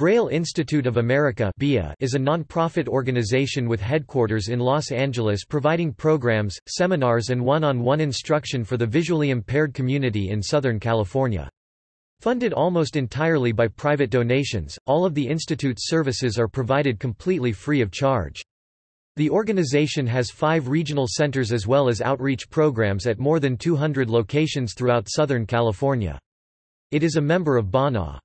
Braille Institute of America is a non-profit organization with headquarters in Los Angeles providing programs, seminars and one-on-one -on -one instruction for the visually impaired community in Southern California. Funded almost entirely by private donations, all of the institute's services are provided completely free of charge. The organization has five regional centers as well as outreach programs at more than 200 locations throughout Southern California. It is a member of BANA.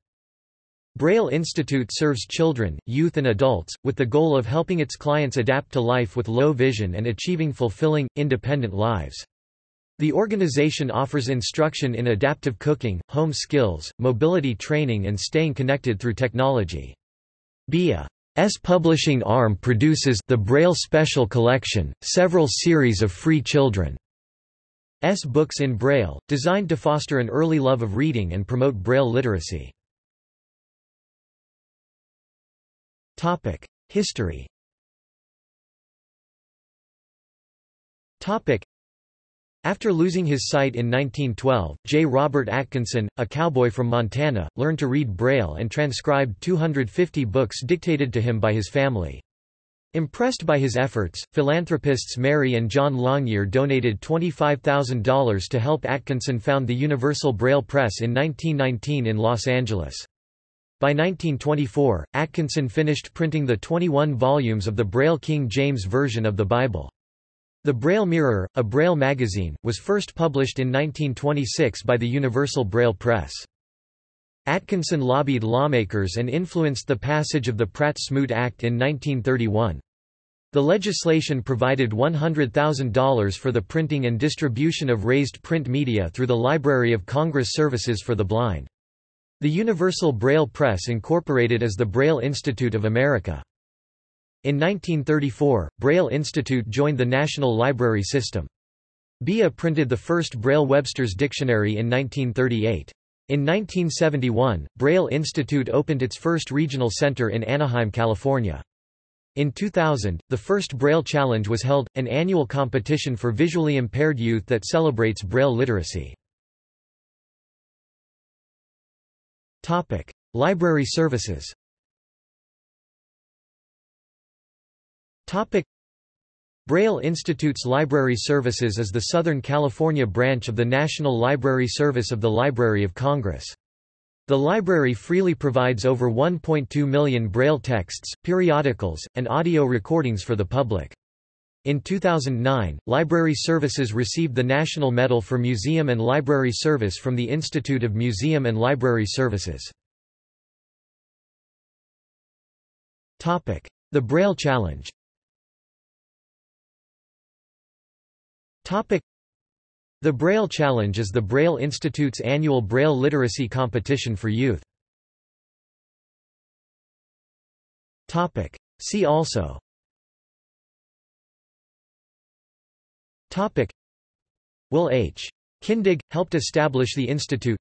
Braille Institute serves children, youth and adults, with the goal of helping its clients adapt to life with low vision and achieving fulfilling, independent lives. The organization offers instruction in adaptive cooking, home skills, mobility training and staying connected through technology. BIA's publishing arm produces the Braille Special Collection, several series of free children's books in Braille, designed to foster an early love of reading and promote Braille literacy. History after losing his sight in 1912, J. Robert Atkinson, a cowboy from Montana, learned to read Braille and transcribed 250 books dictated to him by his family. Impressed by his efforts, philanthropists Mary and John Longyear donated $25,000 to help Atkinson found the Universal Braille Press in 1919 in Los Angeles. By 1924, Atkinson finished printing the 21 volumes of the Braille King James Version of the Bible. The Braille Mirror, a Braille magazine, was first published in 1926 by the Universal Braille Press. Atkinson lobbied lawmakers and influenced the passage of the Pratt-Smoot Act in 1931. The legislation provided $100,000 for the printing and distribution of raised print media through the Library of Congress Services for the Blind. The Universal Braille Press incorporated as the Braille Institute of America. In 1934, Braille Institute joined the National Library System. BIA printed the first Braille Webster's Dictionary in 1938. In 1971, Braille Institute opened its first regional center in Anaheim, California. In 2000, the first Braille Challenge was held, an annual competition for visually impaired youth that celebrates Braille literacy. Topic: Library services. Topic: Braille Institute's library services is the Southern California branch of the National Library Service of the Library of Congress. The library freely provides over 1.2 million Braille texts, periodicals, and audio recordings for the public. In 2009, Library Services received the National Medal for Museum and Library Service from the Institute of Museum and Library Services. The Braille Challenge The Braille Challenge is the Braille Institute's annual Braille literacy competition for youth. See also Topic. Will H. Kindig, helped establish the institute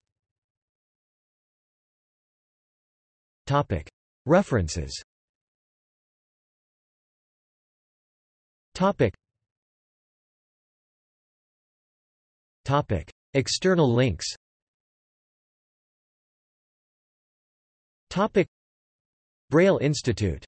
Topic. References Topic. Topic. External links Topic. Braille Institute